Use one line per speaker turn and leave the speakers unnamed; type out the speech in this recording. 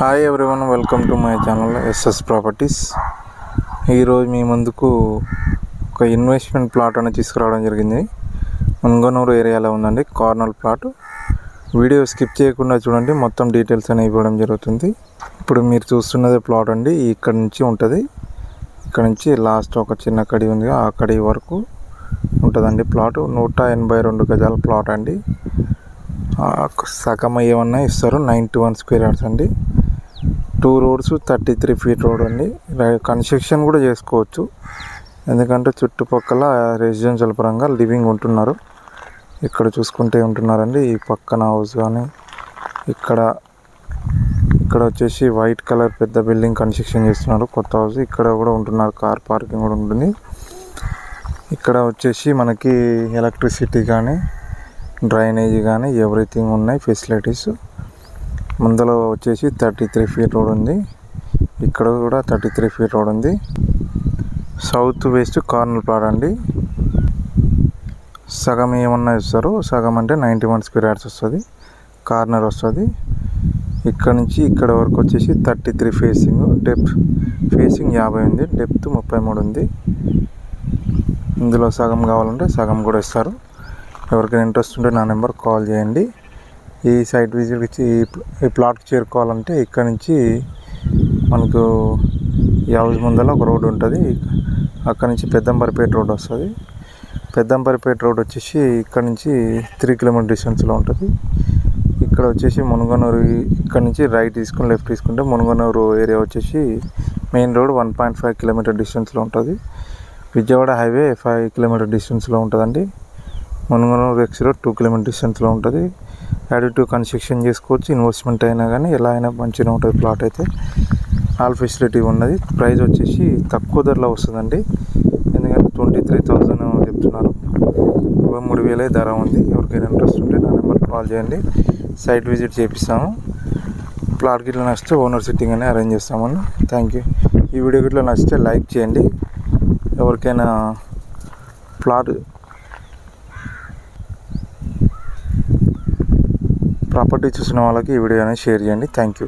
Hi everyone welcome to my channel SS properties ఈరోజు మీ ముందుకు ఒక ఇన్వెస్ట్మెంట్ ప్లాట్ అనేది తీసుకురావడం జరిగింది. మున్గనూరు ఏరియాలో ఉందండి కార్నర్ ప్లాట్ వీడియో స్కిప్ చేయకుండా చూడండి మొత్తం డీటెయిల్స్ అనేవి ఇవ్వడం జరుగుతుంది. ఇప్పుడు మీరు చూస్తున్నది ప్లాట్ అండి ఇక్కడ నుంచి ఉంటుంది. ఇక్కడ నుంచి లాస్ట్ ఒక చిన్న కడి ఉంది ఆ కడి వరకు ఉంటుందండి ప్లాట్ నూట ఎనభై రెండు గజాల ప్లాట్ అండి. సగం ఏమన్నా ఇస్తారు నైంటీ వన్ స్క్వేర్ యార్డ్స్ అండి. Two roads thirty three feet road అండి. కన్స్ట్రక్షన్ కూడా చేసుకోవచ్చు. ఎందుకంటే చుట్టుపక్కల రెసిడెన్షియల్ పరంగా లివింగ్ ఉంటున్నారు. ఇక్కడ చూసుకుంటే ఉంటున్నారండి. ఈ పక్కన హౌస్ కానీ ఇక్కడ ఇక్కడ వచ్చేసి వైట్ కలర్ పెద్ద బిల్డింగ్ కన్స్ట్రక్షన్ చేస్తున్నారు. కొత్త హౌస్ ఇక్కడ కూడా ఉంటున్నారు. కార్ పార్కింగ్ కూడా ఉంటుంది. ఇక్కడ వచ్చేసి మనకి ఎలక్ట్రిసిటీ కానీ డ్రైనేజ్ కానీ ఎవ్రీథింగ్ ఉన్నాయి ఫెసిలిటీస్. ముందలో వచ్చేసి థర్టీ త్రీ ఫీట్ రోడ్ ఉంది. ఇక్కడ కూడా థర్టీ త్రీ ఫీట్ రోడ్ ఉంది. సౌత్ వెస్ట్ కార్నర్ ప్లాట్ అండి. సగం ఏమన్నా ఇస్తారు? సగం అంటే నైంటీ వన్ స్క్వేర్ యార్డ్స్ వస్తుంది. కార్నర్ వస్తుంది. ఇక్కడ నుంచి ఇక్కడ వరకు వచ్చేసి thirty three facing. Depth facing యాభై ఉంది. డెప్త్ ముప్పై మూడు ఉంది. ఇందులో సగం కావాలంటే సగం కూడా ఇస్తారు. ఎవరికైనా ఇంట్రెస్ట్ ఉంటే నా నెంబర్ కాల్ చేయండి. ఈ సైట్ విజిట్ ఈ ప్లాట్కి చేరుకోవాలంటే ఇక్కడ నుంచి మనకు ఈ హౌస్ ముందర ఒక రోడ్ ఉంటుంది. అక్కడ నుంచి పెద్దంబరిపేట రోడ్ వస్తుంది. పెద్దంబరిపేట రోడ్ వచ్చేసి ఇక్కడ నుంచి త్రీ కిలోమీటర్ డిస్టెన్స్లో ఉంటుంది. ఇక్కడ వచ్చేసి మునుగనూరు ఇక్కడ నుంచి రైట్ తీసుకుని లెఫ్ట్ తీసుకుంటే మునుగనూరు ఏరియా వచ్చేసి main road one point five kilometer డిస్టెన్స్లో ఉంటుంది. విజయవాడ హైవే ఫైవ్ కిలోమీటర్ డిస్టెన్స్లో ఉంటుందండి. Munuganuru X road two kilometer డిస్టెన్స్లో ఉంటుంది. యాడిటివ్ కన్స్ట్రక్షన్ చేసుకోవచ్చు. ఇన్వెస్ట్మెంట్ అయినా కానీ ఎలా అయినా మంచిగా ఉంటుంది ప్లాట్ అయితే. ఆల్ ఫెసిలిటీ ఉన్నది. ప్రైస్ వచ్చేసి తక్కువ ధరలో వస్తుందండి. ఎందుకంటే ట్వంటీ త్రీ థౌజండ్ చెప్తున్నారు. ఇరవై మూడు వేలే ధర ఉంది. ఎవరికైనా ఇంట్రెస్ట్ ఉంటే నా నెంబర్ కాల్ చేయండి. సైట్ విజిట్ చేపిస్తాము. ప్లాట్ గిట్లా నచ్చితే ఓనర్ సిట్టింగ్ అని అరేంజ్ చేస్తామని. థ్యాంక్ యూ ఈ వీడియో గిట్లా నచ్చితే లైక్ చేయండి. ఎవరికైనా ప్లాట్ ప్రాపర్టీ చూసిన వాళ్ళకి ఈ వీడియోని షేర్ చేయండి. Thank you.